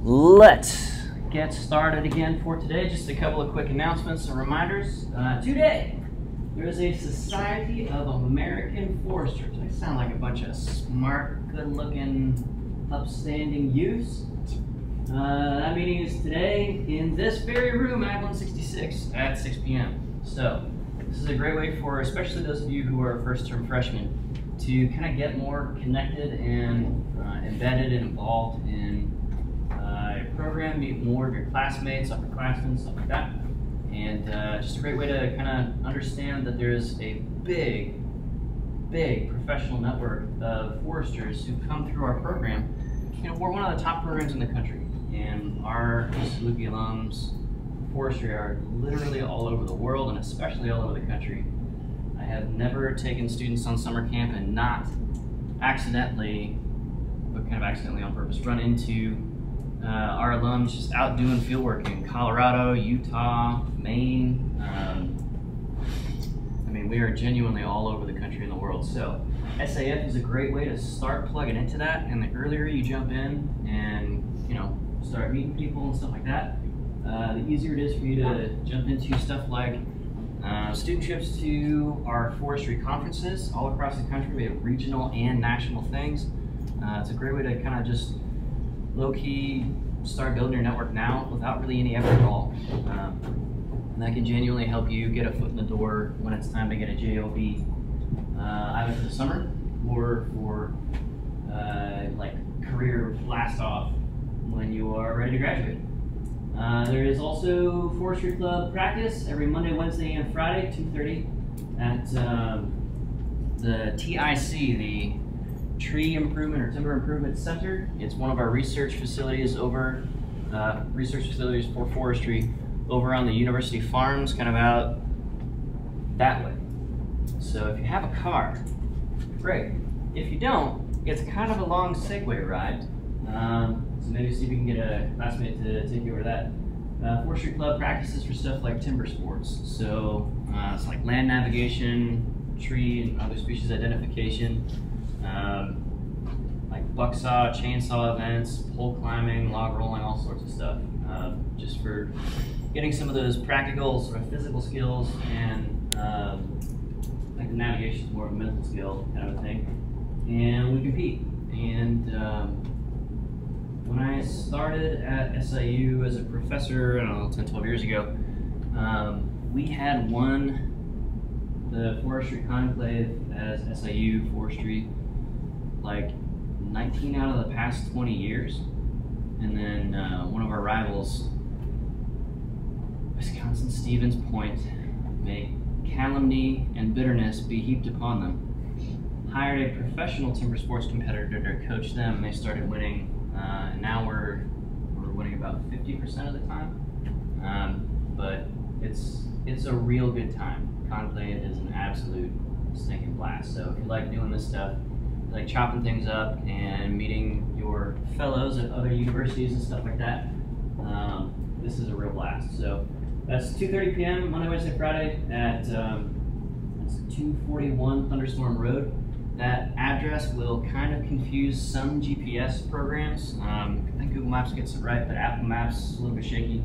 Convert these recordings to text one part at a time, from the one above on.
Let's get started again for today. Just a couple of quick announcements and reminders. Uh, today, there is a Society of American Foresters. I sound like a bunch of smart, good-looking, upstanding youths. Uh, that meeting is today in this very room, Act 166, at 6 p.m. So, this is a great way for, especially those of you who are first-term freshmen, to kind of get more connected and uh, embedded and involved in program, meet more of your classmates, upperclassmen, stuff like that. And uh, just a great way to kind of understand that there's a big, big professional network of foresters who come through our program. You know, we're one of the top programs in the country, and our Saluki alums forestry are literally all over the world and especially all over the country. I have never taken students on summer camp and not accidentally, but kind of accidentally on purpose, run into uh, our alums just out doing field work in Colorado, Utah, Maine. Um, I mean, we are genuinely all over the country and the world. So SAF is a great way to start plugging into that. And the earlier you jump in and, you know, start meeting people and stuff like that, uh, the easier it is for you to jump into stuff like uh, student trips to our forestry conferences all across the country. We have regional and national things. Uh, it's a great way to kind of just low key start building your network now without really any effort at all. Um, and that can genuinely help you get a foot in the door when it's time to get a JOB, uh, either for the summer or for uh, like career blast off when you are ready to graduate. Uh, there is also Forestry Club practice every Monday, Wednesday, and Friday, 2.30 at um, the TIC, the Tree Improvement or Timber Improvement Center. It's one of our research facilities over, uh, research facilities for forestry over on the university farms, kind of out that way. So if you have a car, great. If you don't, it's kind of a long Segway ride. Um, so maybe see if you can get a classmate to take you over that. Uh, Forestry Club practices for stuff like timber sports. So uh, it's like land navigation, tree and other species identification, um, like bucksaw, chainsaw events, pole climbing, log rolling, all sorts of stuff. Uh, just for getting some of those practical sort of physical skills and um, like the navigation is more of a mental skill kind of a thing. And we compete. And um, when I started at SIU as a professor, I don't know, 10, 12 years ago, um, we had won the forestry conclave as SIU forestry like 19 out of the past 20 years. And then uh, one of our rivals, Wisconsin Stevens Point, may calumny and bitterness be heaped upon them. Hired a professional timber sports competitor to coach them, and they started winning. Uh, and now we're we're winning about 50% of the time. Um, but it's it's a real good time. Conclave is an absolute stinking blast. So if you like doing this stuff, like chopping things up and meeting your fellows at other universities and stuff like that, um, this is a real blast. So that's 2:30 p.m. Monday, Wednesday, Friday at um, 241 Thunderstorm Road. That address will kind of confuse some GPS programs. Um, I think Google Maps gets it right, but Apple Maps is a little bit shaky.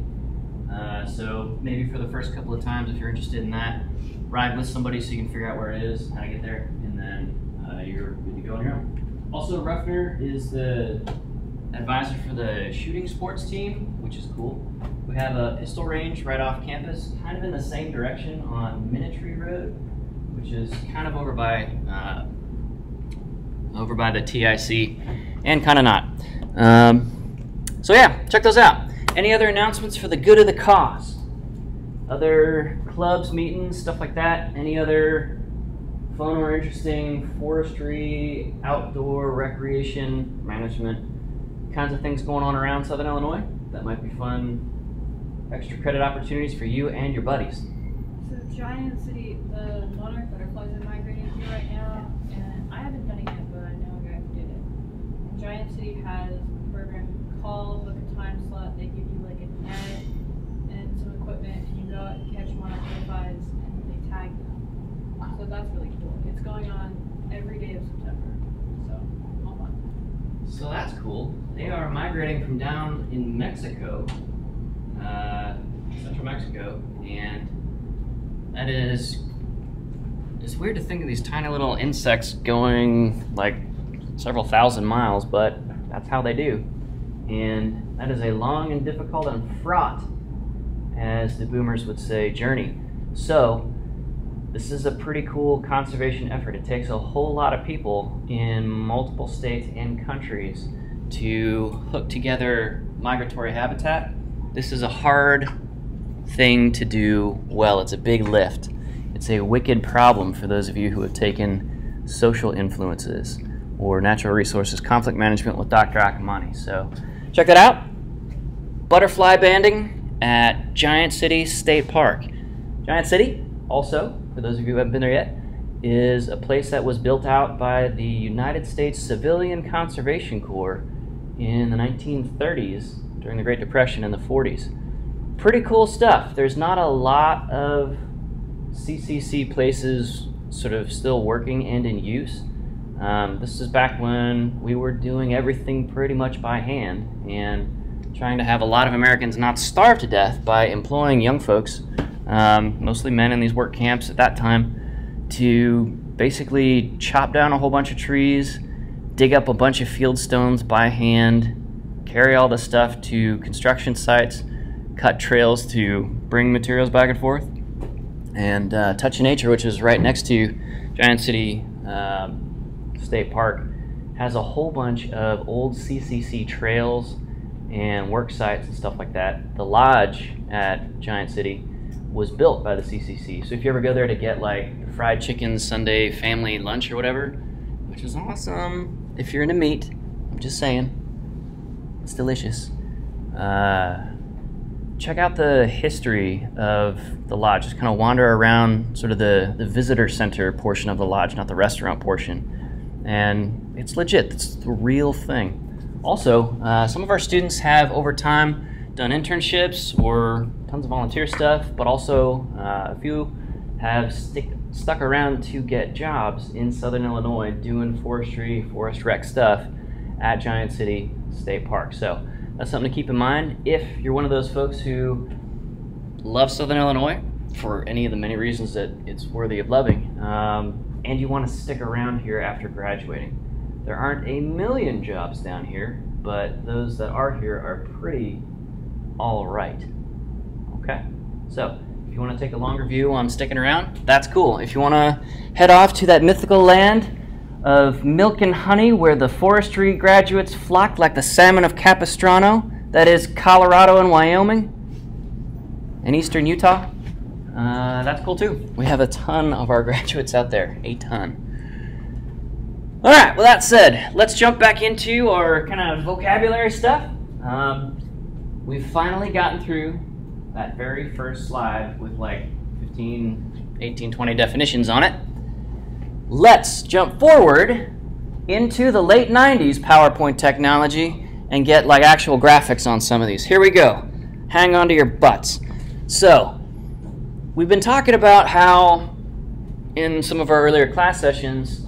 Uh, so maybe for the first couple of times, if you're interested in that, ride with somebody so you can figure out where it is, how to get there, and then uh, you're to go on your own. Also, Ruffner is the advisor for the shooting sports team, which is cool. We have a pistol range right off campus, kind of in the same direction on Minute Road, which is kind of over by uh, over by the TIC, and kind of not. Um, so yeah, check those out. Any other announcements for the good of the cause? Other clubs, meetings, stuff like that? Any other fun or interesting forestry, outdoor recreation management kinds of things going on around Southern Illinois that might be fun extra credit opportunities for you and your buddies. So Giant City, the monarch butterflies are migrating here right now, and I haven't done it yet, but I know a guy who did it. Giant City has a program called book a time slot. They give you like a net and some equipment, and you go out and catch monarch butterflies, and they tag them. So that's really cool. It's going on every day of September, so all fun. So that's cool. they are migrating from down in Mexico, uh, central Mexico, and that is. It's weird to think of these tiny little insects going like several thousand miles, but that's how they do. And that is a long and difficult and fraught, as the boomers would say, journey. So, this is a pretty cool conservation effort. It takes a whole lot of people in multiple states and countries to hook together migratory habitat. This is a hard thing to do well. It's a big lift. It's a wicked problem for those of you who have taken social influences or natural resources conflict management with Dr. Akamani. So check that out. Butterfly banding at Giant City State Park. Giant City, also, for those of you who haven't been there yet, is a place that was built out by the United States Civilian Conservation Corps in the 1930s during the Great Depression in the 40s. Pretty cool stuff. There's not a lot of CCC places sort of still working and in use. Um, this is back when we were doing everything pretty much by hand and trying to have a lot of Americans not starve to death by employing young folks, um, mostly men in these work camps at that time, to basically chop down a whole bunch of trees, dig up a bunch of field stones by hand, carry all the stuff to construction sites, cut trails to bring materials back and forth. And uh, Touch of Nature, which is right next to Giant City um, State Park, has a whole bunch of old CCC trails and work sites and stuff like that. The lodge at Giant City was built by the CCC. So if you ever go there to get like fried chicken Sunday family lunch or whatever, which is awesome if you're into meat, I'm just saying, it's delicious. Uh, check out the history of the lodge. Just kind of wander around sort of the, the visitor center portion of the lodge, not the restaurant portion. And it's legit, it's the real thing. Also, uh, some of our students have over time done internships or tons of volunteer stuff, but also uh, a few have stick, stuck around to get jobs in Southern Illinois doing forestry, forest rec stuff at Giant City State Park. So that's something to keep in mind if you're one of those folks who love Southern Illinois for any of the many reasons that it's worthy of loving, um, and you want to stick around here after graduating. There aren't a million jobs down here, but those that are here are pretty all right. Okay, so if you want to take a longer view on sticking around, that's cool. If you want to head off to that mythical land of milk and honey where the forestry graduates flocked like the salmon of Capistrano, that is Colorado and Wyoming, and eastern Utah, uh, that's cool too. We have a ton of our graduates out there, a ton. All right, well, that said, let's jump back into our kind of vocabulary stuff. Um, we've finally gotten through that very first slide with like 15, 18, 20 definitions on it. Let's jump forward into the late 90s PowerPoint technology and get like actual graphics on some of these. Here we go. Hang on to your butts. So, we've been talking about how in some of our earlier class sessions,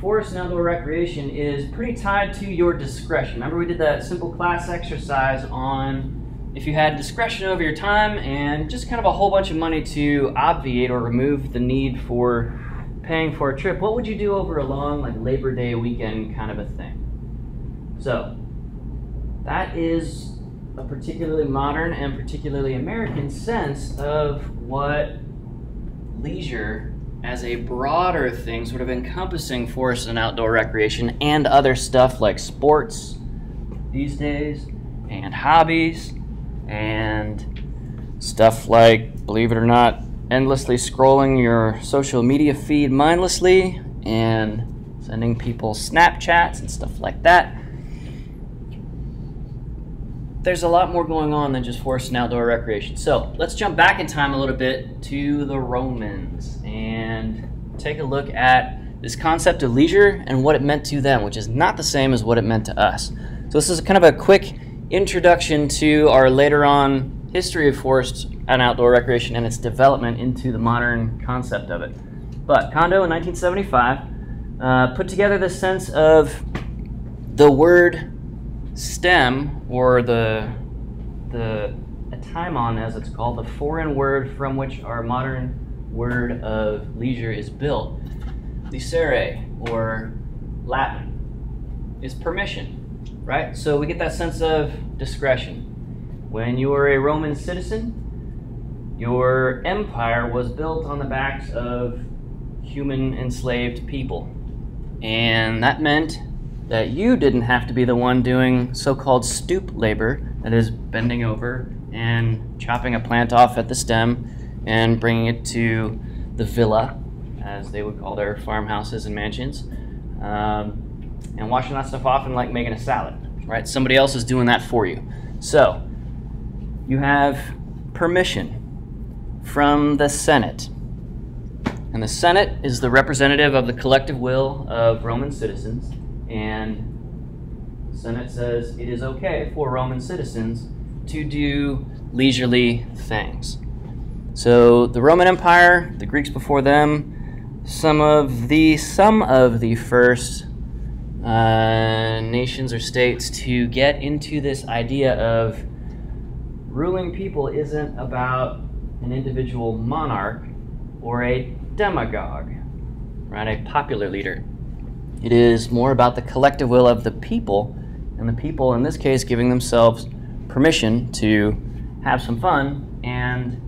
forest and outdoor recreation is pretty tied to your discretion. Remember we did that simple class exercise on if you had discretion over your time and just kind of a whole bunch of money to obviate or remove the need for paying for a trip, what would you do over a long, like Labor Day weekend kind of a thing? So, that is a particularly modern and particularly American sense of what leisure as a broader thing, sort of encompassing forest and outdoor recreation and other stuff like sports these days, and hobbies, and stuff like, believe it or not, endlessly scrolling your social media feed mindlessly and sending people Snapchats and stuff like that. There's a lot more going on than just forest and outdoor recreation. So let's jump back in time a little bit to the Romans and take a look at this concept of leisure and what it meant to them, which is not the same as what it meant to us. So this is kind of a quick introduction to our later on history of forest and outdoor recreation and its development into the modern concept of it. But Kando in 1975 uh, put together the sense of the word STEM, or the the etymon, as it's called, the foreign word from which our modern word of leisure is built, licere, or Latin, is permission, right? So we get that sense of discretion. When you were a Roman citizen, your empire was built on the backs of human enslaved people. And that meant that you didn't have to be the one doing so called stoop labor, that is, bending over and chopping a plant off at the stem and bringing it to the villa, as they would call their farmhouses and mansions, um, and washing that stuff off and like making a salad, right? Somebody else is doing that for you. So, you have permission from the Senate. And the Senate is the representative of the collective will of Roman citizens. And the Senate says it is okay for Roman citizens to do leisurely things. So the Roman Empire, the Greeks before them, some of the some of the first uh, nations or states to get into this idea of ruling people isn't about an individual monarch or a demagogue, right? A popular leader. It is more about the collective will of the people, and the people, in this case, giving themselves permission to have some fun and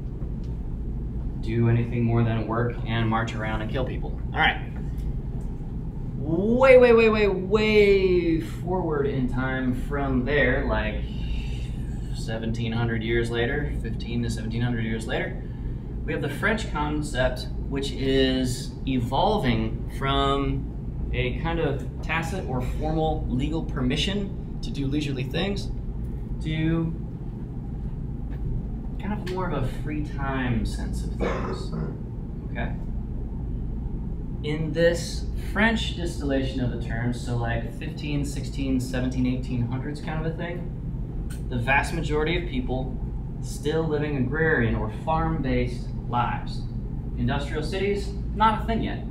do anything more than work and march around and kill people. All right. Way, way, way, way, way forward in time from there, like 1700 years later, 15 to 1700 years later, we have the French concept, which is evolving from a kind of tacit or formal legal permission to do leisurely things to kind of more of a free time sense of things. Okay? In this French distillation of the term, so like 15, 16, 17, 1800s kind of a thing, the vast majority of people still living agrarian or farm based lives. Industrial cities, not a thing yet.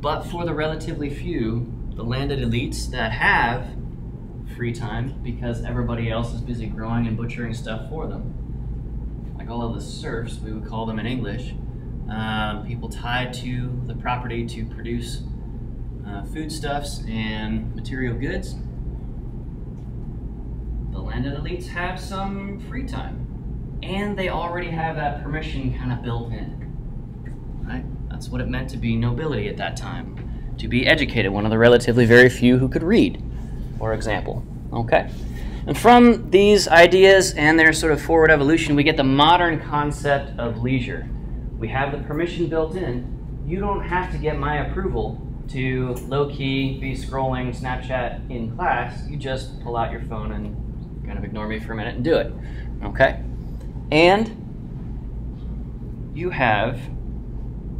But for the relatively few, the landed elites that have free time because everybody else is busy growing and butchering stuff for them, like all of the serfs, we would call them in English, um, people tied to the property to produce uh, foodstuffs and material goods. The landed elites have some free time and they already have that permission kind of built in. Right? That's what it meant to be nobility at that time. To be educated, one of the relatively very few who could read, for example. Okay? And from these ideas and their sort of forward evolution, we get the modern concept of leisure. We have the permission built in. You don't have to get my approval to low key be scrolling Snapchat in class. You just pull out your phone and kind of ignore me for a minute and do it. Okay? And you have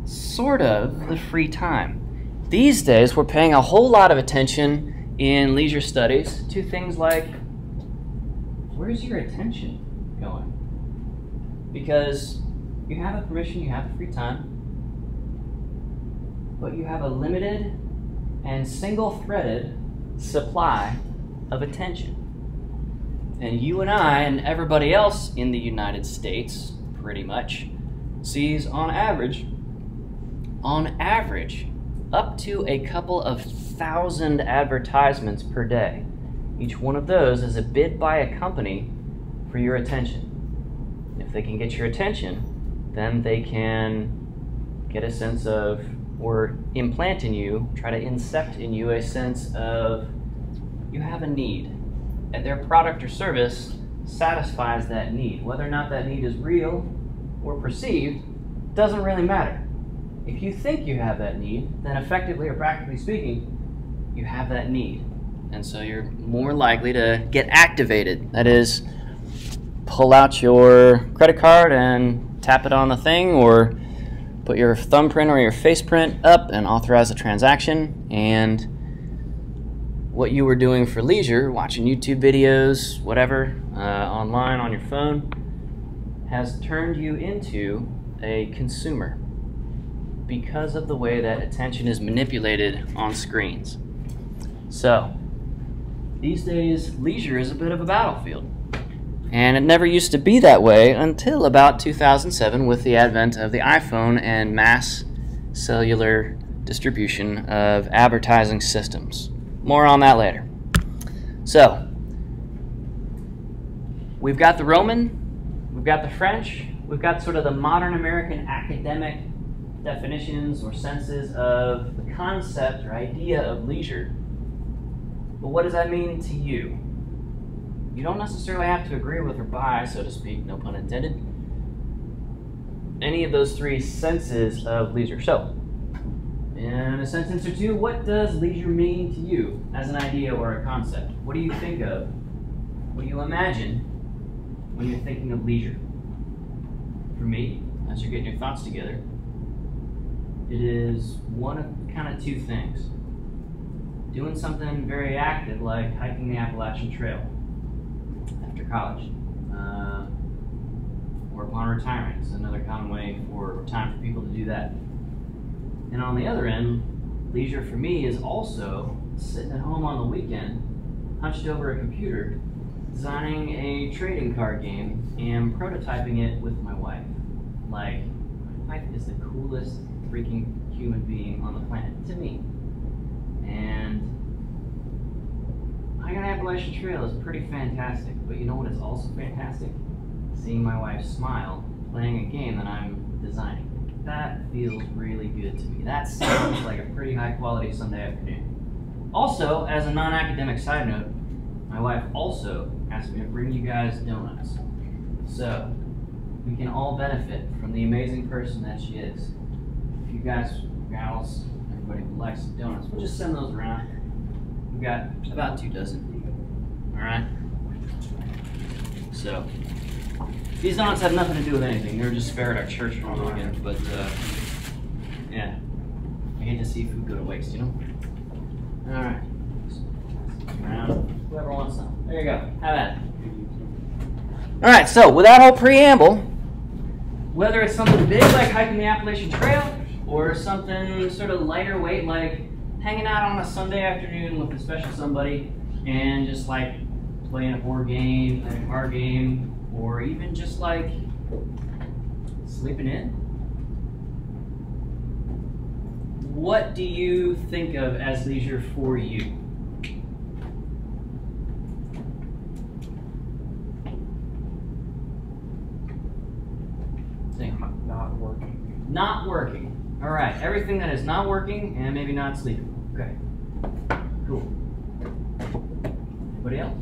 sort of the free time. These days, we're paying a whole lot of attention in leisure studies to things like where's your attention going? Because you have a permission, you have free time, but you have a limited and single threaded supply of attention. And you and I and everybody else in the United States, pretty much, sees on average, on average, up to a couple of thousand advertisements per day. Each one of those is a bid by a company for your attention. If they can get your attention, then they can get a sense of, or implant in you, try to incept in you a sense of you have a need and their product or service satisfies that need. Whether or not that need is real or perceived doesn't really matter. If you think you have that need, then effectively or practically speaking, you have that need. And so you're more likely to get activated. That is, pull out your credit card and tap it on the thing, or put your thumbprint or your face print up and authorize a transaction, and what you were doing for leisure, watching YouTube videos, whatever, uh, online on your phone, has turned you into a consumer because of the way that attention is manipulated on screens. So, these days, leisure is a bit of a battlefield. And it never used to be that way until about 2007 with the advent of the iPhone and mass cellular distribution of advertising systems. More on that later. So, we've got the Roman, we've got the French, we've got sort of the modern American academic definitions or senses of the concept or idea of leisure. But what does that mean to you? You don't necessarily have to agree with or buy, so to speak, no pun intended, any of those three senses of leisure. So, in a sentence or two, what does leisure mean to you as an idea or a concept? What do you think of? What do you imagine when you're thinking of leisure? For me, as you're getting your thoughts together, it is one of kind of two things. Doing something very active like hiking the Appalachian Trail after college. Uh, or upon retirement is another common way for time for people to do that. And on the other end, leisure for me is also sitting at home on the weekend, hunched over a computer, designing a trading card game and prototyping it with my wife. Like, my wife is the coolest freaking human being on the planet to me. And hiking Appalachian Trail is pretty fantastic, but you know what is also fantastic? Seeing my wife smile playing a game that I'm designing. That feels really good to me. That sounds like a pretty high quality Sunday afternoon. Also, as a non academic side note, my wife also asked me to bring you guys donuts. So, we can all benefit from the amazing person that she is. If you guys, gals, everybody who likes donuts, we'll just send those around. We've got about two dozen. Alright? So, these donuts have nothing to do with anything. They were just spared our church for a weekend, but uh, yeah. I hate to see food go to waste, you know? Alright. Around. Whoever wants some. There you go. Have at it. Alright, so with that whole preamble, whether it's something big like hiking the Appalachian Trail, or something sort of lighter weight like hanging out on a Sunday afternoon with a special somebody and just like playing a board game, playing a card game, or even just like sleeping in. What do you think of as leisure for you? Not working. Not working. All right. Everything that is not working and maybe not sleeping. Okay. Cool. Anybody else?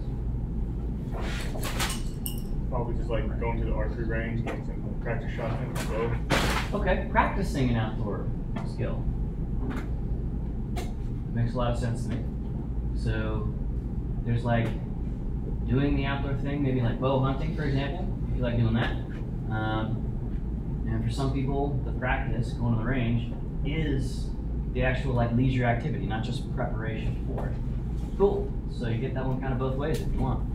Probably just like going to the archery range, getting some practice the bow. Okay. Practicing an outdoor skill. Makes a lot of sense to me. So there's like doing the outdoor thing, maybe like bow hunting, for example, if you like doing that. Um, and for some people, the practice, going to the range, is the actual like leisure activity, not just preparation for it. Cool. So you get that one kind of both ways if you want.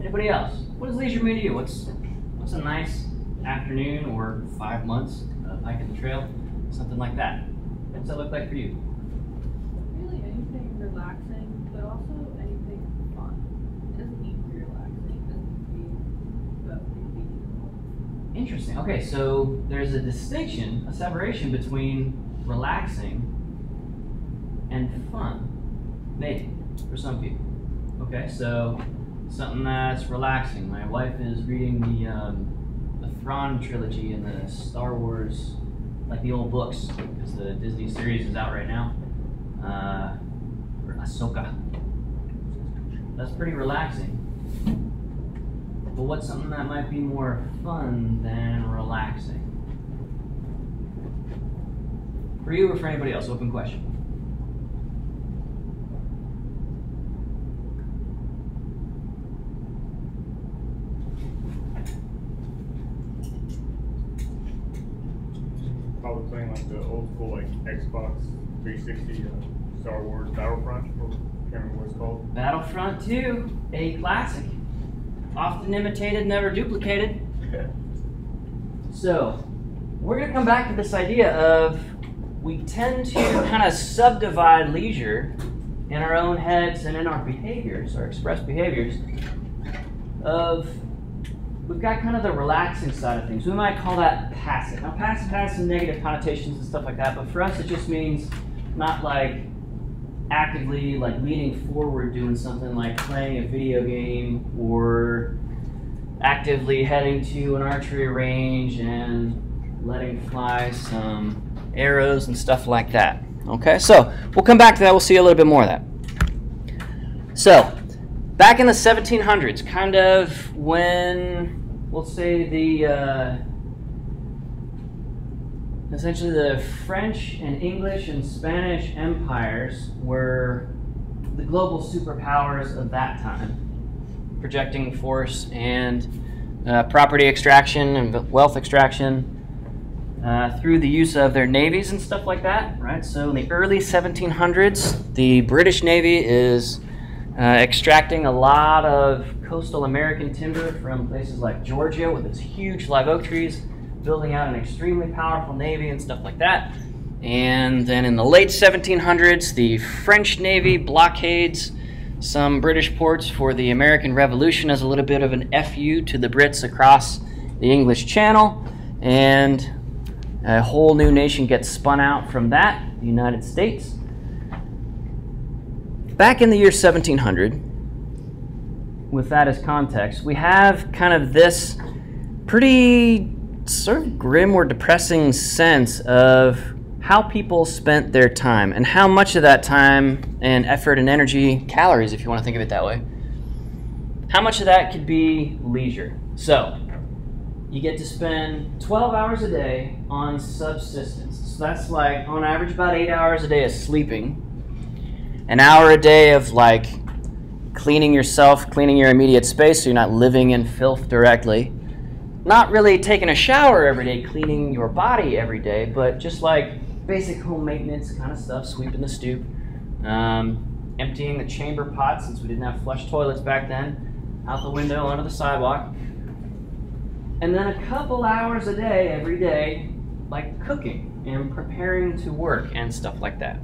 Anybody else? What does leisure mean to you? What's what's a nice afternoon or five months uh, of hiking the trail? Something like that. What's that look like for you? Really anything relaxing, but also anything fun. It doesn't need to be relaxing, it doesn't need to be Interesting. Okay, so there's a distinction, a separation between relaxing and fun. Maybe for some people. Okay, so something that's relaxing. My wife is reading the um, the Thrawn trilogy and the Star Wars, like the old books, because the Disney series is out right now. Uh, for Ahsoka. That's pretty relaxing. But what's something that might be more fun than relaxing? For you or for anybody else? Open question. Probably playing like the old school like Xbox 360 uh, Star Wars Battlefront, or can't remember what it's called. Battlefront 2, a classic. Often imitated, never duplicated. So, we're going to come back to this idea of we tend to kind of subdivide leisure in our own heads and in our behaviors, our expressed behaviors, of we've got kind of the relaxing side of things. We might call that passive. Now, passive has some negative connotations and stuff like that, but for us, it just means not like actively like leaning forward doing something like playing a video game or actively heading to an archery range and letting fly some arrows and stuff like that. Okay, so we'll come back to that. We'll see a little bit more of that. So, back in the 1700s, kind of when, we'll say, the uh, essentially the French and English and Spanish empires were the global superpowers of that time, projecting force and uh, property extraction and wealth extraction uh, through the use of their navies and stuff like that, right? So in the early 1700s, the British Navy is uh, extracting a lot of coastal American timber from places like Georgia with its huge live oak trees, building out an extremely powerful navy and stuff like that. And then in the late 1700s, the French Navy blockades some British ports for the American Revolution as a little bit of an FU to the Brits across the English Channel. And a whole new nation gets spun out from that, the United States. Back in the year 1700, with that as context, we have kind of this pretty sort of grim or depressing sense of how people spent their time and how much of that time and effort and energy, calories if you want to think of it that way, how much of that could be leisure. So, you get to spend 12 hours a day on subsistence. So that's like, on average, about eight hours a day of sleeping, an hour a day of like cleaning yourself, cleaning your immediate space so you're not living in filth directly. Not really taking a shower every day, cleaning your body every day, but just like basic home maintenance kind of stuff, sweeping the stoop, um, emptying the chamber pot since we didn't have flush toilets back then, out the window onto the sidewalk and then a couple hours a day every day, like cooking and preparing to work and stuff like that.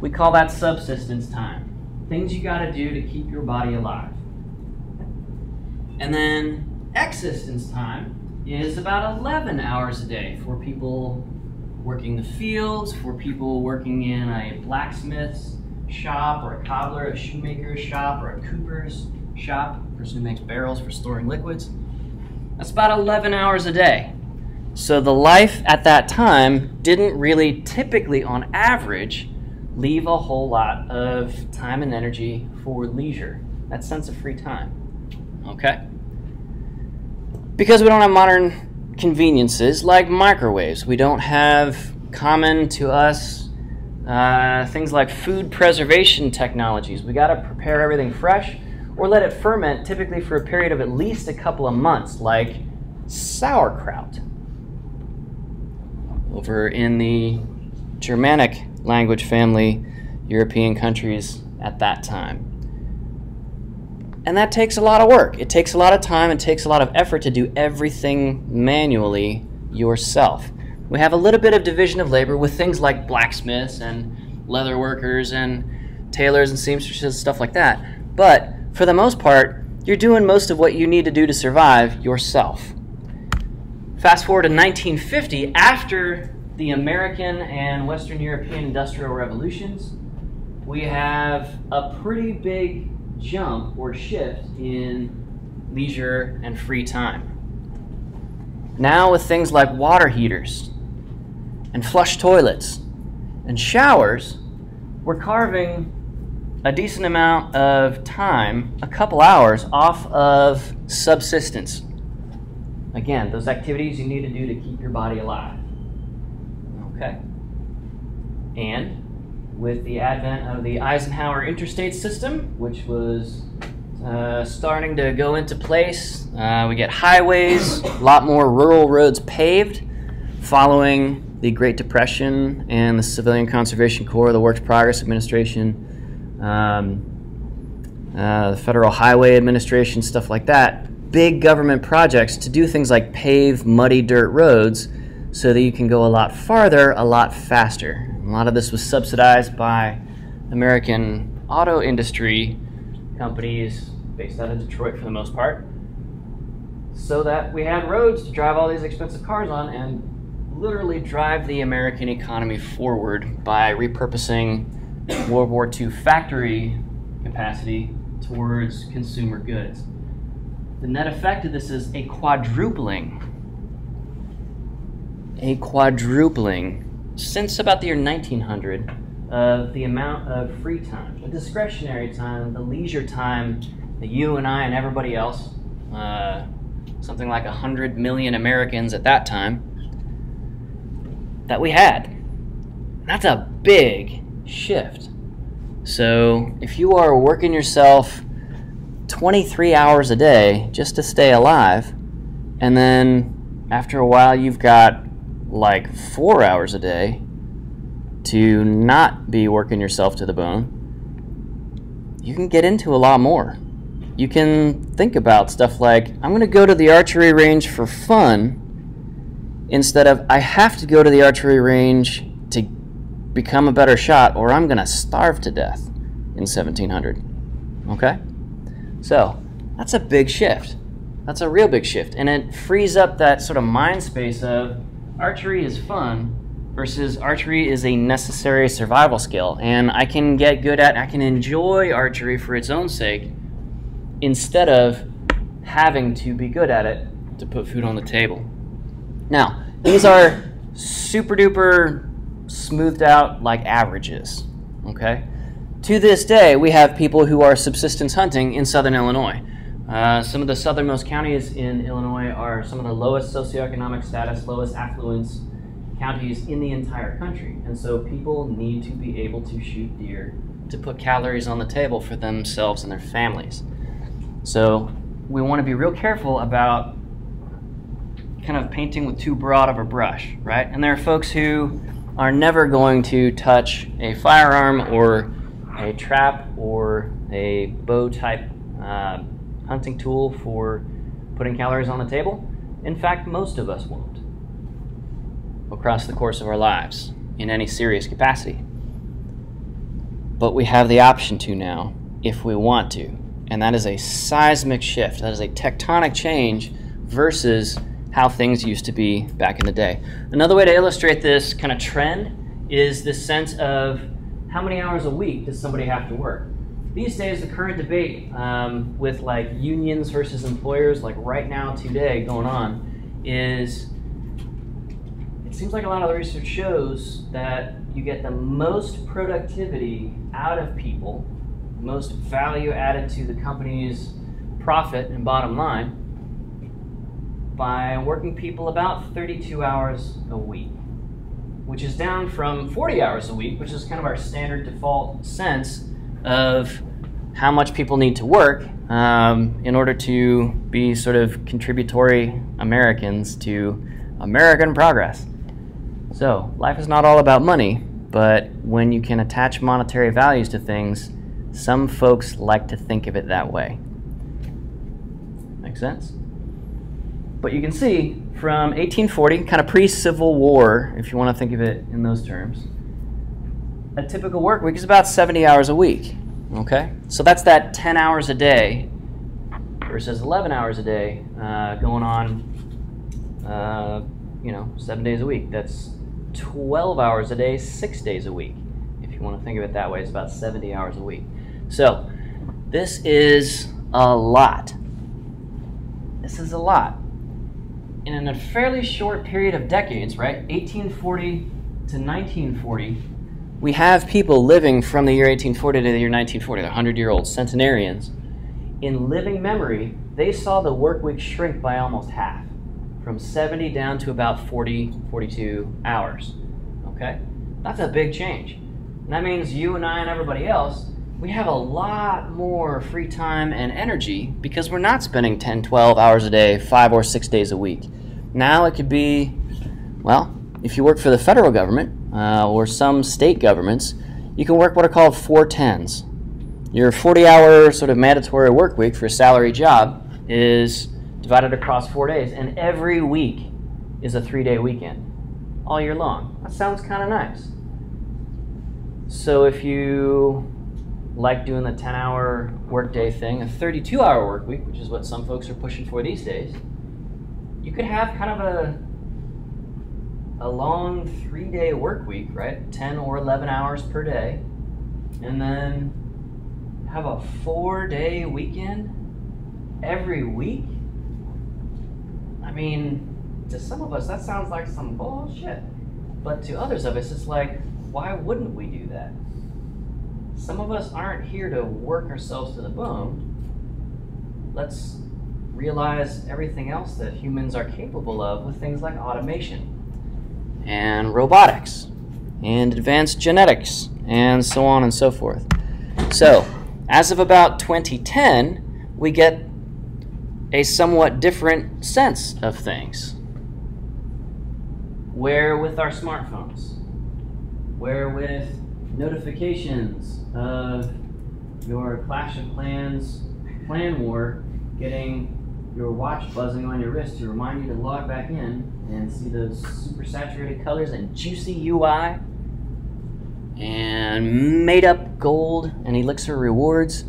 We call that subsistence time. Things you got to do to keep your body alive. And then existence time is about 11 hours a day for people working the fields, for people working in a blacksmith's shop or a cobbler, a shoemaker's shop, or a cooper's shop, person who makes barrels for storing liquids. That's about 11 hours a day. So the life at that time didn't really typically, on average, leave a whole lot of time and energy for leisure, that sense of free time. Okay? Because we don't have modern conveniences like microwaves, we don't have common to us uh, things like food preservation technologies. We got to prepare everything fresh or let it ferment typically for a period of at least a couple of months, like sauerkraut. Over in the Germanic language family, European countries at that time. And that takes a lot of work. It takes a lot of time and takes a lot of effort to do everything manually yourself. We have a little bit of division of labor with things like blacksmiths and leather workers and tailors and seamstresses, and stuff like that. But for the most part, you're doing most of what you need to do to survive yourself. Fast forward to 1950, after the American and Western European industrial revolutions, we have a pretty big jump or shift in leisure and free time. Now, with things like water heaters and flush toilets and showers, we're carving a decent amount of time, a couple hours, off of subsistence. Again, those activities you need to do to keep your body alive. Okay? And with the advent of the Eisenhower interstate system, which was uh, starting to go into place, uh, we get highways, a lot more rural roads paved following the Great Depression and the Civilian Conservation Corps, the Works Progress Administration um, uh, the Federal Highway Administration, stuff like that, big government projects to do things like pave muddy dirt roads so that you can go a lot farther, a lot faster. A lot of this was subsidized by American auto industry companies based out of Detroit for the most part, so that we had roads to drive all these expensive cars on and literally drive the American economy forward by repurposing World War II factory capacity towards consumer goods. The net effect of this is a quadrupling, a quadrupling since about the year 1900 of the amount of free time, the discretionary time, the leisure time that you and I and everybody else, uh, something like 100 million Americans at that time, that we had. That's a big shift. So if you are working yourself 23 hours a day just to stay alive, and then after a while you've got like four hours a day to not be working yourself to the bone, you can get into a lot more. You can think about stuff like, I'm going to go to the archery range for fun instead of, I have to go to the archery range to become a better shot or I'm going to starve to death in 1700. Okay? So, that's a big shift. That's a real big shift. And it frees up that sort of mind space of archery is fun, versus archery is a necessary survival skill and I can get good at I can enjoy archery for its own sake instead of having to be good at it to put food on the table. Now, these are super duper smoothed out like averages, okay? To this day, we have people who are subsistence hunting in southern Illinois. Uh, some of the southernmost counties in Illinois are some of the lowest socioeconomic status, lowest affluence counties in the entire country. And so people need to be able to shoot deer to put calories on the table for themselves and their families. So we want to be real careful about kind of painting with too broad of a brush, right? And there are folks who are never going to touch a firearm or a trap or a bow type uh, hunting tool for putting calories on the table. In fact, most of us won't across the course of our lives in any serious capacity. But we have the option to now if we want to. And that is a seismic shift. That is a tectonic change versus how things used to be back in the day. Another way to illustrate this kind of trend is this sense of how many hours a week does somebody have to work? These days, the current debate um, with like unions versus employers, like right now, today, going on, is it seems like a lot of the research shows that you get the most productivity out of people, most value added to the company's profit and bottom line by working people about 32 hours a week, which is down from 40 hours a week, which is kind of our standard default sense of how much people need to work um, in order to be sort of contributory Americans to American progress. So, life is not all about money, but when you can attach monetary values to things, some folks like to think of it that way. Make sense? But you can see from 1840, kind of pre Civil War, if you want to think of it in those terms, a typical work week is about 70 hours a week. Okay? So that's that 10 hours a day versus 11 hours a day uh, going on, uh, you know, seven days a week. That's 12 hours a day, six days a week. If you want to think of it that way, it's about 70 hours a week. So, this is a lot. This is a lot. And in a fairly short period of decades, right? 1840 to 1940, we have people living from the year 1840 to the year 1940, the 100 year old centenarians. In living memory, they saw the work week shrink by almost half from 70 down to about 40, 42 hours. Okay? That's a big change. And that means you and I and everybody else, we have a lot more free time and energy because we're not spending 10, 12 hours a day, five or six days a week. Now it could be, well, if you work for the federal government uh, or some state governments, you can work what are called four tens. Your 40 hour sort of mandatory work week for a salary job is divided across four days, and every week is a three day weekend all year long. That sounds kind of nice. So if you like doing the 10 hour workday thing, a 32 hour work week, which is what some folks are pushing for these days, you could have kind of a a long three day work week, right? 10 or 11 hours per day, and then have a four day weekend every week. I mean, to some of us, that sounds like some bullshit. But to others of us, it's like, why wouldn't we do that? Some of us aren't here to work ourselves to the bone. Let's realize everything else that humans are capable of with things like automation and robotics and advanced genetics and so on and so forth. So, as of about 2010, we get a somewhat different sense of things. Where with our smartphones, where with notifications of your Clash of Clans clan war getting your watch buzzing on your wrist to remind you to log back in and see those super saturated colors and juicy UI and made up gold and elixir rewards,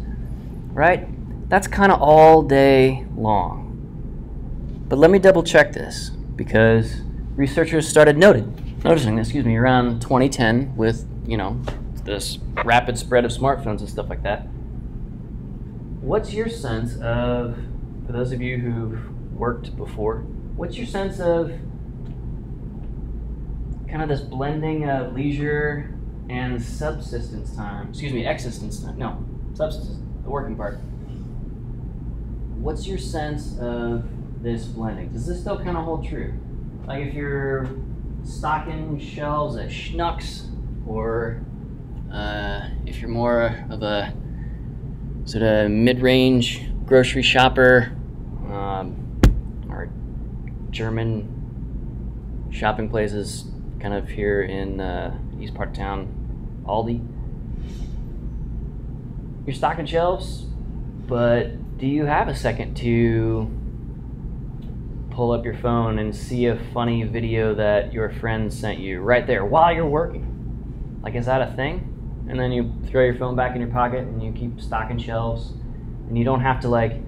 right? That's kind of all day long. But let me double check this because researchers started noted, noticing, excuse me, around 2010 with, you know, this rapid spread of smartphones and stuff like that. What's your sense of, for those of you who've worked before, what's your sense of kind of this blending of leisure and subsistence time? Excuse me, existence time. No, subsistence, the working part. What's your sense of this blending? Does this still kind of hold true? Like if you're stocking shelves at Schnucks, or uh, if you're more of a sort of mid-range grocery shopper, um, or German shopping places, kind of here in uh, east part of town, Aldi. You're stocking shelves, but do you have a second to pull up your phone and see a funny video that your friend sent you right there while you're working? Like, is that a thing? And then you throw your phone back in your pocket and you keep stocking shelves, and you don't have to like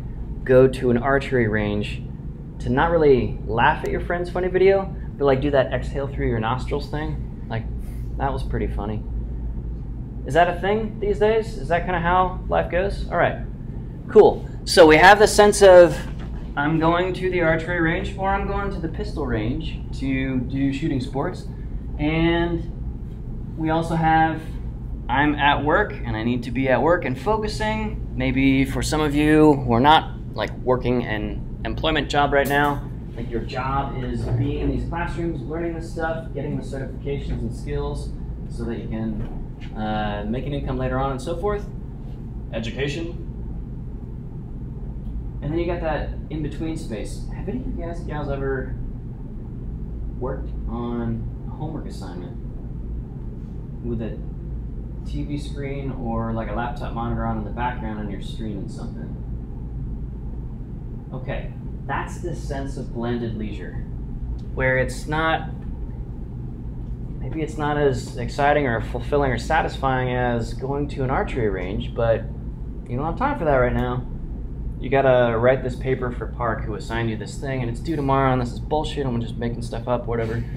go to an archery range to not really laugh at your friend's funny video, but like do that exhale through your nostrils thing. Like, that was pretty funny. Is that a thing these days? Is that kind of how life goes? All right, cool. So we have the sense of I'm going to the archery range or I'm going to the pistol range to do shooting sports. And we also have I'm at work and I need to be at work and focusing. Maybe for some of you who are not like working an employment job right now, like your job is being in these classrooms, learning this stuff, getting the certifications and skills so that you can uh, make an income later on and so forth. Education. And then you got that in between space. Have any of you guys gals ever worked on a homework assignment with a TV screen or like a laptop monitor on in the background and you're streaming something? Okay, that's this sense of blended leisure where it's not maybe it's not as exciting or fulfilling or satisfying as going to an archery range but you don't have time for that right now. You gotta write this paper for park who assigned you this thing and it's due tomorrow and this is bullshit i'm just making stuff up whatever.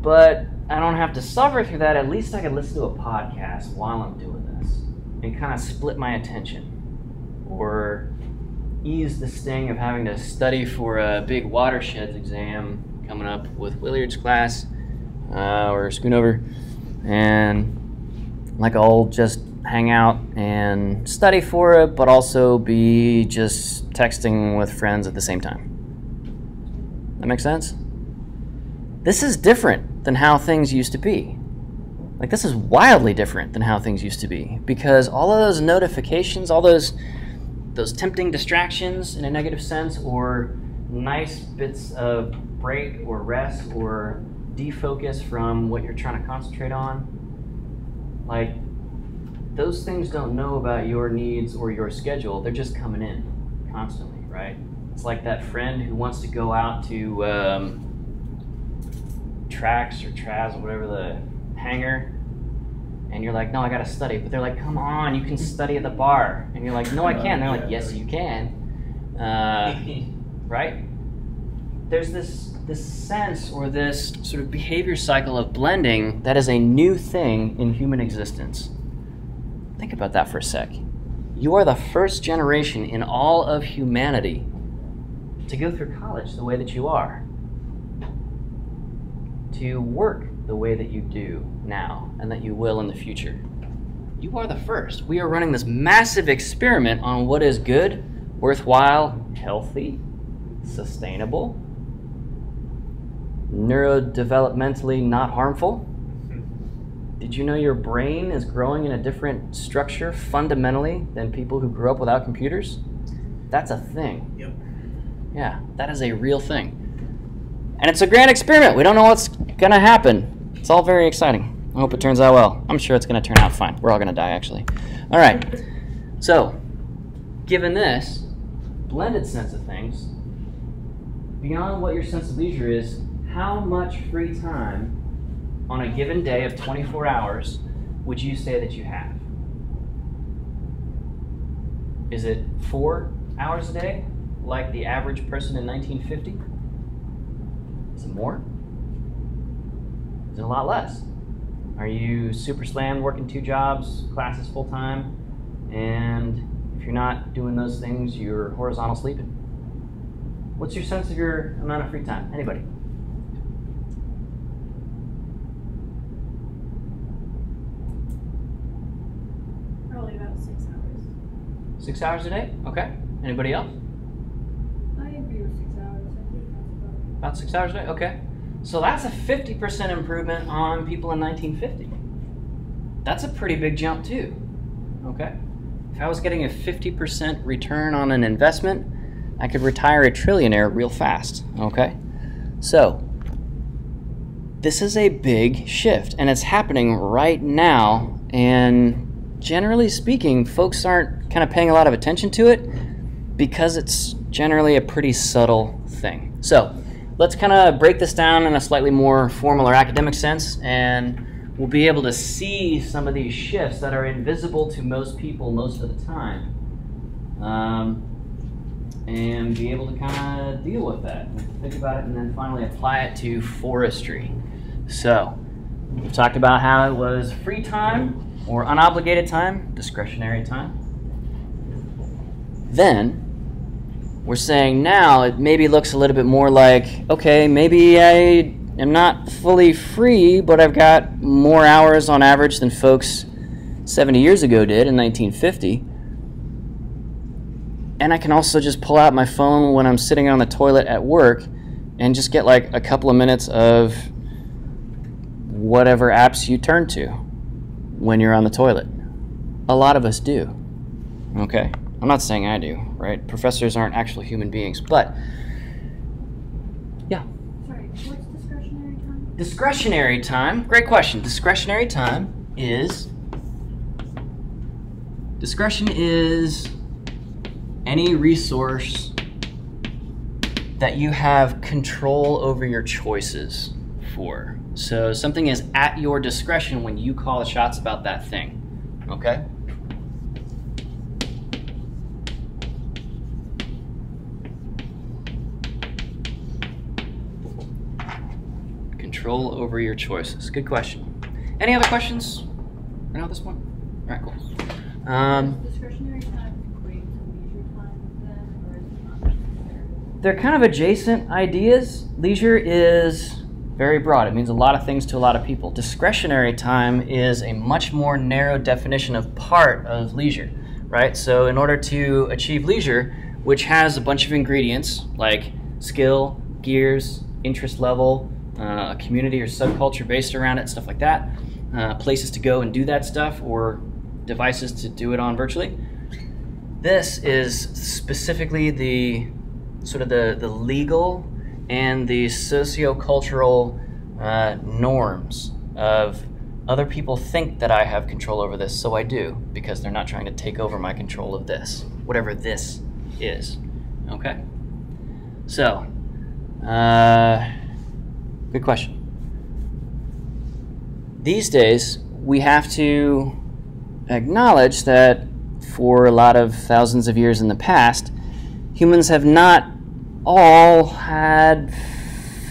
But i don't have to suffer through that. At least i can listen to a podcast while i'm doing this and kind of split my attention or ease the sting of having to study for a big watersheds exam coming up with Williard's class uh, or Schoonover, and like I'll just hang out and study for it, but also be just texting with friends at the same time. That makes sense? This is different than how things used to be. Like, this is wildly different than how things used to be because all of those notifications, all those those tempting distractions in a negative sense, or nice bits of break or rest or defocus from what you're trying to concentrate on, like those things don't know about your needs or your schedule. They're just coming in constantly, right? It's like that friend who wants to go out to um, tracks or traz or whatever the hangar and you're like, no, I gotta study. But they're like, come on, you can study at the bar. And you're like, no, I can't. They're like, yes, you can. Uh, right? There's this this sense or this sort of behavior cycle of blending that is a new thing in human existence. Think about that for a sec. You are the first generation in all of humanity to go through college the way that you are, to work the way that you do now and that you will in the future. You are the first. We are running this massive experiment on what is good, worthwhile, healthy, sustainable, neurodevelopmentally not harmful. Did you know your brain is growing in a different structure fundamentally than people who grew up without computers? That's a thing. Yep. Yeah, that is a real thing. And it's a grand experiment. We don't know what's going to happen. It's all very exciting. I hope it turns out well. I'm sure it's going to turn out fine. We're all going to die, actually. All right. So, given this blended sense of things, beyond what your sense of leisure is, how much free time on a given day of 24 hours would you say that you have? Is it four hours a day, like the average person in 1950? Is it more? Is it a lot less? Are you super slammed, working two jobs, classes full time, and if you're not doing those things, you're horizontal sleeping? What's your sense of your amount of free time? Anybody? Probably about six hours. Six hours a day? Okay. Anybody else? I agree with six hours. I think that's about About six hours a day? Okay. So that's a 50% improvement on people in 1950. That's a pretty big jump, too. Okay. If I was getting a 50% return on an investment, I could retire a trillionaire real fast. Okay. So, this is a big shift, and it's happening right now. And generally speaking, folks aren't kind of paying a lot of attention to it because it's generally a pretty subtle thing. So, let's kind of break this down in a slightly more formal or academic sense, and we'll be able to see some of these shifts that are invisible to most people most of the time. Um, and be able to kind of deal with that, think about it, and then finally apply it to forestry. So, we've talked about how it was free time or unobligated time, discretionary time. Then, we're saying now it maybe looks a little bit more like okay, maybe I am not fully free, but I've got more hours on average than folks 70 years ago did in 1950. And I can also just pull out my phone when I'm sitting on the toilet at work and just get like a couple of minutes of whatever apps you turn to when you're on the toilet. A lot of us do. Okay? I'm not saying I do, right? Professors aren't actually human beings, but yeah. Sorry, what's discretionary time? Discretionary time. Great question. Discretionary time is discretion is any resource that you have control over your choices for. So something is at your discretion when you call the shots about that thing. Okay? Control over your choices. Good question. Any other questions? I know this one. All right, cool. Um, Does discretionary time equate to leisure time then, or is it not necessarily? they're kind of adjacent ideas. Leisure is very broad. It means a lot of things to a lot of people. Discretionary time is a much more narrow definition of part of leisure, right? So, in order to achieve leisure, which has a bunch of ingredients like skill, gears, interest level, a community or subculture based around it, stuff like that, uh, places to go and do that stuff, or devices to do it on virtually. This is specifically the sort of the, the legal and the sociocultural uh, norms of other people think that I have control over this, so I do, because they're not trying to take over my control of this, whatever this is. Okay? So, uh, good question. these days, we have to acknowledge that for a lot of thousands of years in the past, humans have not all had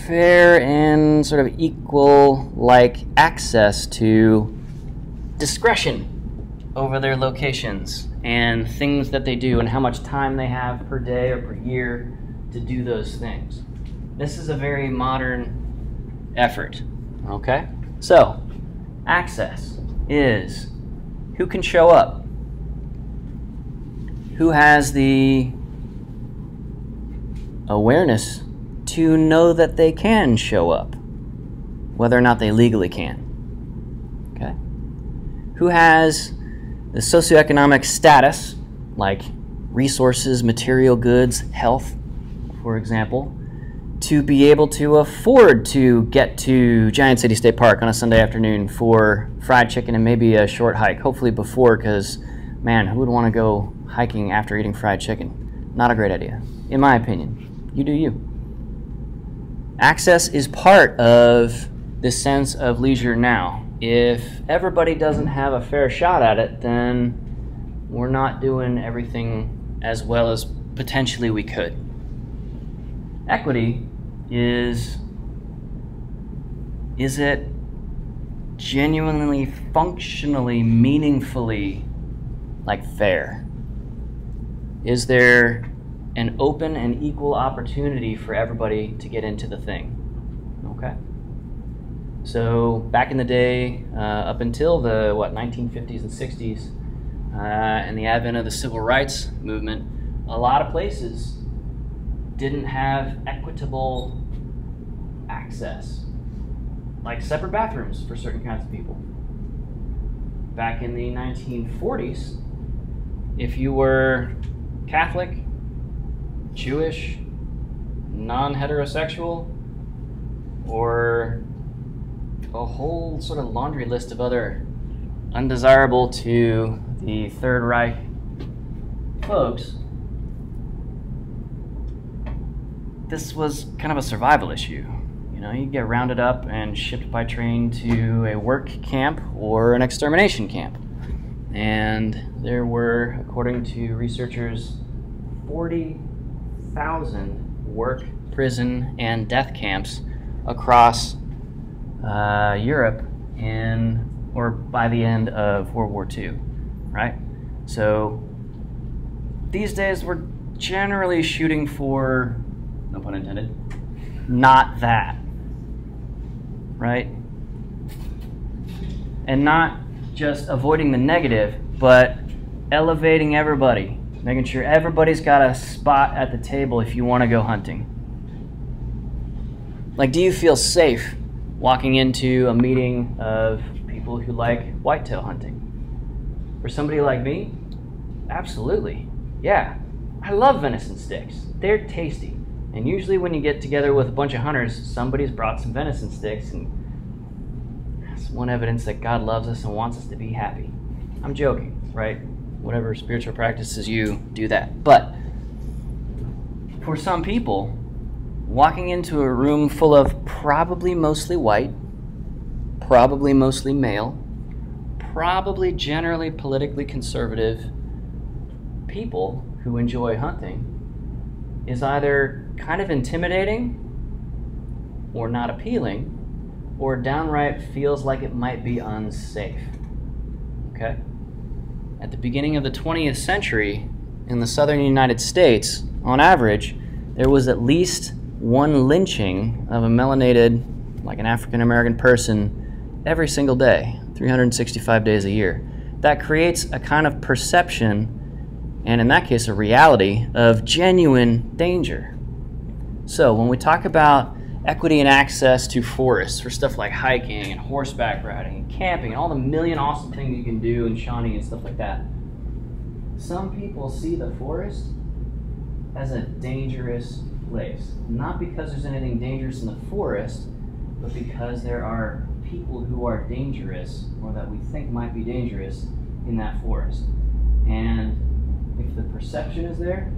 fair and sort of equal like access to discretion over their locations and things that they do and how much time they have per day or per year to do those things. This is a very modern effort. Okay? So, access is who can show up? Who has the awareness to know that they can show up, whether or not they legally can? Okay? Who has the socioeconomic status, like resources, material goods, health, for example, to be able to afford to get to Giant City State Park on a Sunday afternoon for fried chicken and maybe a short hike, hopefully before, because man, who would want to go hiking after eating fried chicken? Not a great idea, in my opinion. You do you. Access is part of this sense of leisure now. If everybody doesn't have a fair shot at it, then we're not doing everything as well as potentially we could. Equity is is it genuinely functionally meaningfully like fair? Is there an open and equal opportunity for everybody to get into the thing? Okay. So back in the day uh, up until the what 1950s and 60s uh, and the advent of the civil rights movement a lot of places didn't have equitable access, like separate bathrooms for certain kinds of people. Back in the 1940s, if you were Catholic, Jewish, non heterosexual, or a whole sort of laundry list of other undesirable to the Third Reich folks, this was kind of a survival issue. You know, you get rounded up and shipped by train to a work camp or an extermination camp. And there were, according to researchers, 40,000 work, prison, and death camps across uh, Europe in or by the end of World War II, right? So these days we're generally shooting for no pun intended, not that. Right? And not just avoiding the negative, but elevating everybody, making sure everybody's got a spot at the table if you want to go hunting. Like, do you feel safe walking into a meeting of people who like whitetail hunting? For somebody like me, absolutely. Yeah, I love venison sticks. They're tasty. And usually, when you get together with a bunch of hunters, somebody's brought some venison sticks, and that's one evidence that God loves us and wants us to be happy. I'm joking, right? Whatever spiritual practices you do that. But for some people, walking into a room full of probably mostly white, probably mostly male, probably generally politically conservative people who enjoy hunting is either kind of intimidating or not appealing or downright feels like it might be unsafe. Okay? At the beginning of the 20th century, in the southern United States, on average, there was at least one lynching of a melanated, like an African American person, every single day, 365 days a year. That creates a kind of perception and in that case, a reality of genuine danger. So, when we talk about equity and access to forests for stuff like hiking and horseback riding and camping and all the million awesome things you can do in Shawnee and stuff like that, some people see the forest as a dangerous place. Not because there's anything dangerous in the forest, but because there are people who are dangerous or that we think might be dangerous in that forest. And if the perception is there,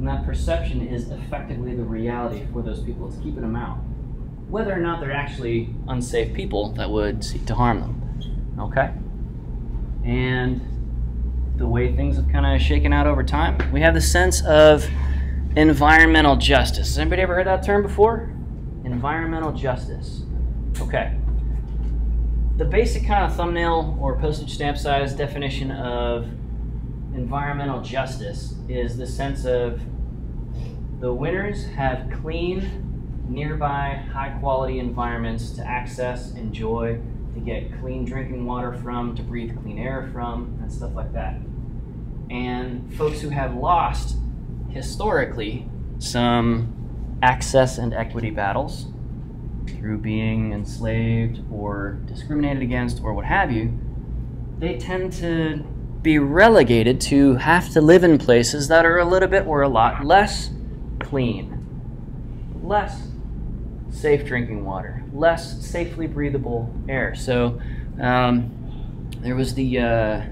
then that perception is effectively the reality for those people. It's keeping them out. whether or not they're actually unsafe people that would seek to harm them. Okay? And the way things have kind of shaken out over time, we have the sense of environmental justice. Has anybody ever heard that term before? Environmental justice. Okay. The basic kind of thumbnail or postage stamp size definition of environmental justice is the sense of the winners have clean, nearby, high quality environments to access, enjoy, to get clean drinking water from, to breathe clean air from, and stuff like that. And folks who have lost historically some access and equity battles through being enslaved or discriminated against or what have you, they tend to be relegated to have to live in places that are a little bit or a lot less clean, less safe drinking water, less safely breathable air. So um, there was the, uh,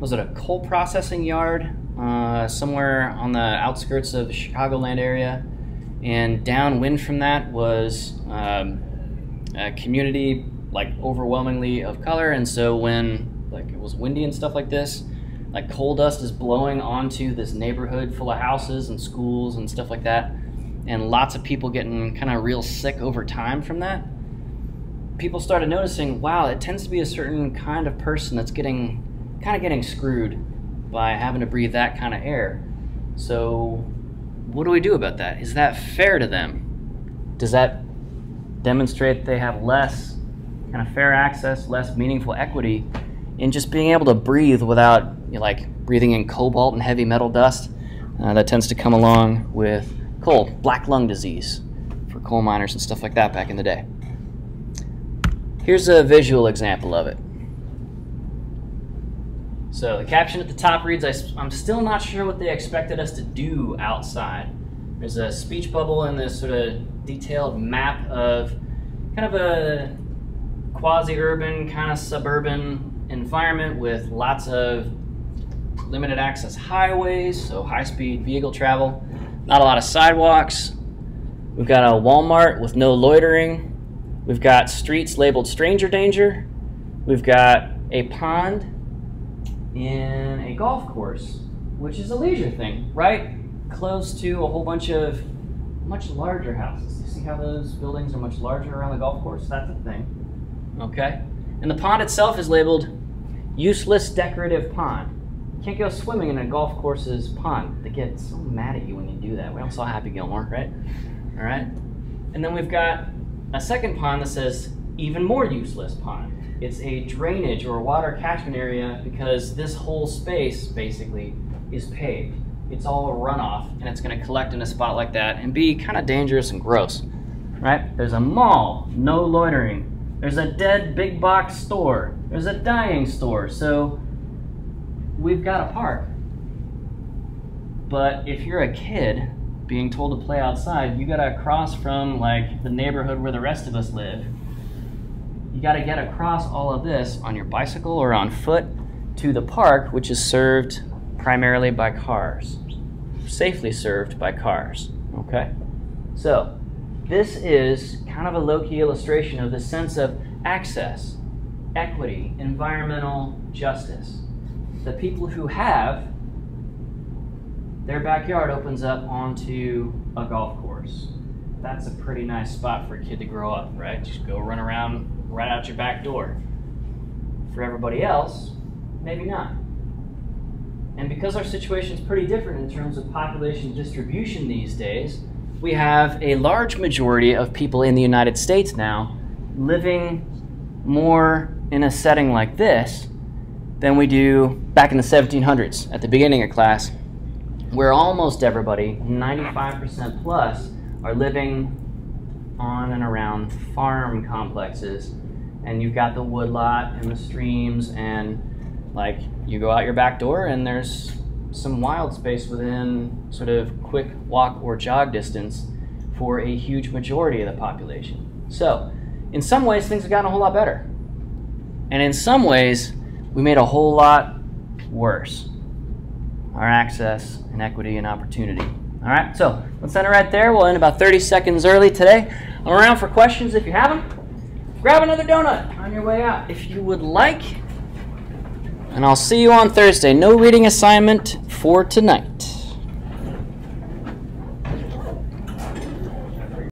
was it a coal processing yard uh, somewhere on the outskirts of the Chicagoland area? And downwind from that was um, a community like overwhelmingly of color. And so when like it was windy and stuff like this, like coal dust is blowing onto this neighborhood full of houses and schools and stuff like that. And lots of people getting kind of real sick over time from that. People started noticing, wow, it tends to be a certain kind of person that's getting kind of getting screwed by having to breathe that kind of air. So what do we do about that? Is that fair to them? Does that demonstrate they have less kind of fair access, less meaningful equity in just being able to breathe without you know, like breathing in cobalt and heavy metal dust uh, that tends to come along with coal, black lung disease for coal miners and stuff like that back in the day. Here's a visual example of it. So the caption at the top reads, I'm still not sure what they expected us to do outside. There's a speech bubble and this sort of detailed map of kind of a quasi-urban, kind of suburban environment with lots of limited access highways, so high-speed vehicle travel, not a lot of sidewalks. We've got a Walmart with no loitering. We've got streets labeled stranger danger. We've got a pond in a golf course, which is a leisure thing, right? Close to a whole bunch of much larger houses. You see how those buildings are much larger around the golf course? That's a thing. Okay? And the pond itself is labeled useless decorative pond. You can't go swimming in a golf course's pond. They get so mad at you when you do that. We all saw Happy Gilmore, right? All right? And then we've got a second pond that says even more useless pond. It's a drainage or a water catchment area because this whole space basically is paved. It's all a runoff and it's going to collect in a spot like that and be kind of dangerous and gross. Right? There's a mall, no loitering. There's a dead big box store. There's a dying store. So we've got a park. But if you're a kid being told to play outside, you got to cross from like the neighborhood where the rest of us live you got to get across all of this on your bicycle or on foot to the park, which is served primarily by cars, safely served by cars. Okay? So, this is kind of a low key illustration of the sense of access, equity, environmental justice. The people who have their backyard opens up onto a golf course. That's a pretty nice spot for a kid to grow up, right? Just go run around right out your back door. For everybody else, maybe not. And because our situation is pretty different in terms of population distribution these days, we have a large majority of people in the United States now living more in a setting like this than we do back in the 1700s at the beginning of class, where almost everybody, 95% plus, are living on and around farm complexes and you've got the woodlot and the streams and like you go out your back door and there's some wild space within sort of quick walk or jog distance for a huge majority of the population. So, in some ways, things have gotten a whole lot better. And in some ways, we made a whole lot worse our access and equity and opportunity. All right, so let's end it right there. We'll end about 30 seconds early today. I'm around for questions if you have them. Grab another donut on your way out if you would like. And I'll see you on Thursday. No reading assignment for tonight.